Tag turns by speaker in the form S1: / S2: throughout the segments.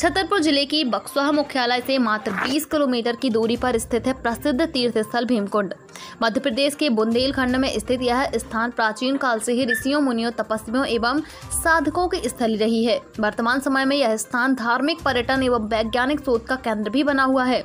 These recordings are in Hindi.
S1: छतरपुर ज़िले की बक्सवा मुख्यालय से मात्र 20 किलोमीटर की दूरी पर स्थित है प्रसिद्ध तीर्थ स्थल भीमकुंड। मध्य प्रदेश के बुंदेलखंड में स्थित यह स्थान प्राचीन काल से ही ऋषियों, मुनियों, तपस्वियों एवं साधकों की स्थली रही है। वर्तमान समय में यह स्थान धार्मिक पर्यटन एवं वैज्ञानिक शोध का केंद्र भी बना हुआ है।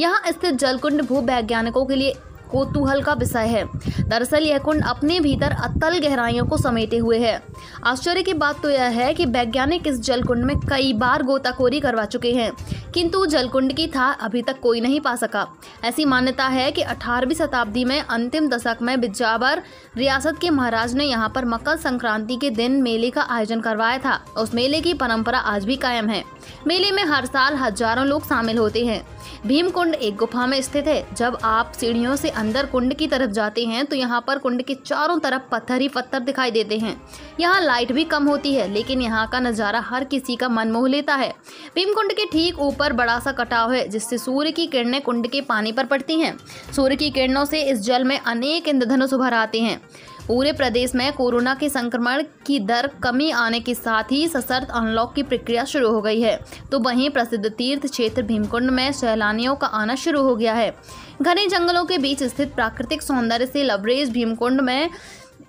S1: यहाँ स्थित जलकुंड भू वैज्ञानिकों के लिए कौतूहल का विषय है। दरअसल यह कुंड अपने भीतर अतल गहराइयों को समेटे हुए है। आश्चर्य की बात तो यह है कि वैज्ञानिक इस जलकुंड में कई बार गोताखोरी करवा चुके हैं, किंतु जलकुंड की था अभी तक कोई नहीं पा सका। ऐसी मान्यता है कि 18वीं शताब्दी में अंतिम दशक में बिजावर रियासत के महाराज ने यहाँ पर मकर संक्रांति के दिन मेले का आयोजन करवाया था। उस मेले की परंपरा आज भी कायम है। मेले में हर साल हज़ारों लोग शामिल होते हैं। भीमकुंड एक गुफा में स्थित है। जब आप सीढ़ियों से अंदर कुंड की तरफ़ जाते हैं तो यहाँ पर कुंड के चारों तरफ़ पत्थर ही पत्थर दिखाई देते हैं। यहाँ लाइट भी कम होती है, लेकिन यहाँ का नज़ारा हर किसी का मन मोह लेता है। भीम कुंड के ठीक ऊपर बड़ा सा कटाव है, जिससे सूर्य की किरणें कुंड के पानी पर पड़ती हैं। सूर्य की किरणों से इस जल में अनेक इंद्रधनुष उभर आते हैं। पूरे प्रदेश में कोरोना के संक्रमण की दर कमी आने के साथ ही सशर्त अनलॉक की प्रक्रिया शुरू हो गई है। तो वहीं प्रसिद्ध तीर्थ क्षेत्र भीमकुंड में सैलानियों का आना शुरू हो गया है। घने जंगलों के बीच स्थित प्राकृतिक सौंदर्य से लवरेज भीमकुंड में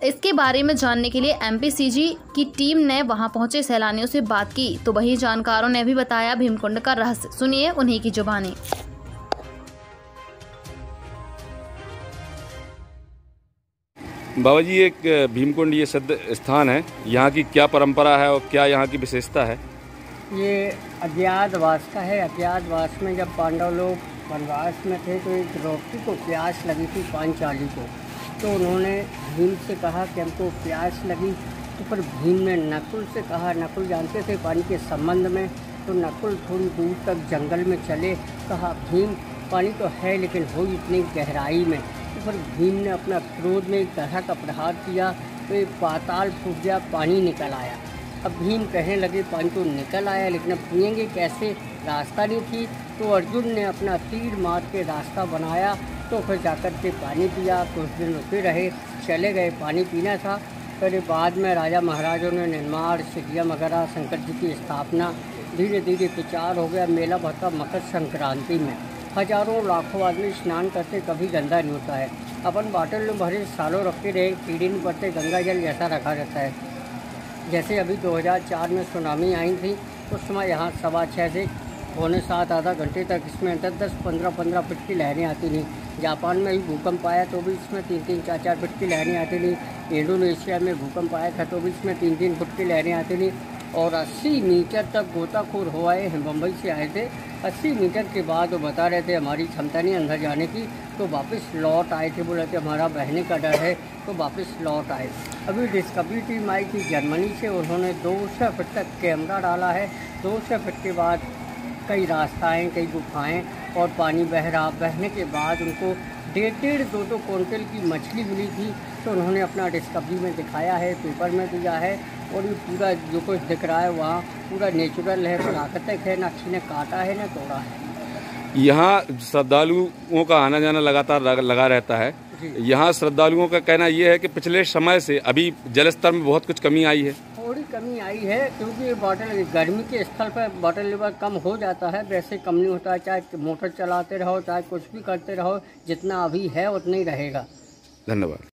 S1: इसके बारे में जानने के लिए एमपीसीजी की टीम ने वहाँ पहुँचे सैलानियों से बात की। तो वही जानकारों ने भी बताया भीमकुंड का रहस्य। सुनिए उन्हीं की जुबानी।
S2: बाबा जी एक भीमकुंड ये सिद्ध स्थान है। यहाँ की क्या परंपरा है और क्या यहाँ की विशेषता है?
S3: ये अज्ञातवास का है। अज्ञातवास में जब पांडव लोग वनवास में थे तो एक द्रौपदी को प्यास लगी थी, पांचाली को। तो उन्होंने भीम से कहा कि हमको प्यास लगी तो पर भीम ने नकुल से कहा। नकुल जानते थे पानी के संबंध में तो नकुल थोड़ी दूर तक जंगल में चले। कहा, भीम, पानी तो है, लेकिन हो इतनी गहराई में। तो फिर भीम ने अपना क्रोध में एक तरह का प्रहार किया तो एक पाताल फूट गया, पानी निकल आया। अब भीम कहने लगे, पानी तो निकल आया, लेकिन अब पियेंगे कैसे? रास्ता नहीं थी तो अर्जुन ने अपना तीर मार के रास्ता बनाया तो फिर जाकर के पानी पिया। कुछ दिन रुके रहे, चले गए, पानी पीना था। फिर बाद में राजा महाराजों ने निर्माण सिटियम वगैरह, शंकर जी की स्थापना धीरे धीरे प्रचार हो गया। मेला भरता मकर संक्रांति में। हज़ारों लाखों आदमी स्नान करते कभी गंदा नहीं होता है। अपन बाटल में भरे सालों रखते रहे कीड़े नहीं पड़ते गंगा जल जैसा रखा रहता है। जैसे अभी 2004 में सुनामी आई थी, उस समय यहाँ सवा छः से पौने सात, आधा घंटे तक इसमें दस दस, पंद्रह पंद्रह फिट की लहरें आती थी जापान में भी भूकंप आया तो भी इसमें तीन तीन, चार चार फिट की लहरें आती थी इंडोनेशिया में भूकंप आया था तो भी इसमें तीन तीन फुट की लहरें आती थी और 80 मीटर तक गोताखोर हो आए हैं। बम्बई से आए थे। 80 मीटर के बाद वो बता रहे थे, हमारी क्षमता नहीं अंदर जाने की। तो वापस लौट आए थे। बोला थे हमारा बहने का डर है। तो वापस लौट आए। अभी डिस्कवरी टीम आई थी जर्मनी से। उन्होंने दो सौ फिट तक कैमरा डाला है। दो सौ फिट के बाद कई रास्ताएँ, कई गुफाएँ और पानी बह रहा। बहने के बाद उनको डेढ़ डेढ़ दो दो क्विंटल की मछली मिली थी। तो उन्होंने अपना डिस्कवरी में दिखाया है पेपर में दिया है। और ये पूरा जो कुछ दिख रहा है वहाँ पूरा नेचुरल है प्राकृतिक है ना किसी ने काटा है ना तोड़ा है।
S2: यहाँ श्रद्धालुओं का आना जाना लगातार लगा रहता है। यहाँ श्रद्धालुओं का कहना यह है कि पिछले समय से अभी जल स्तर में बहुत कुछ कमी आई है।
S3: थोड़ी कमी आई है क्योंकि वाटर गर्मी के स्थल पर वाटर लेवल कम हो जाता है वैसे कम नहीं होता है चाहे मोटर चलाते रहो चाहे कुछ भी करते रहो जितना अभी है उतना ही रहेगा।
S2: धन्यवाद।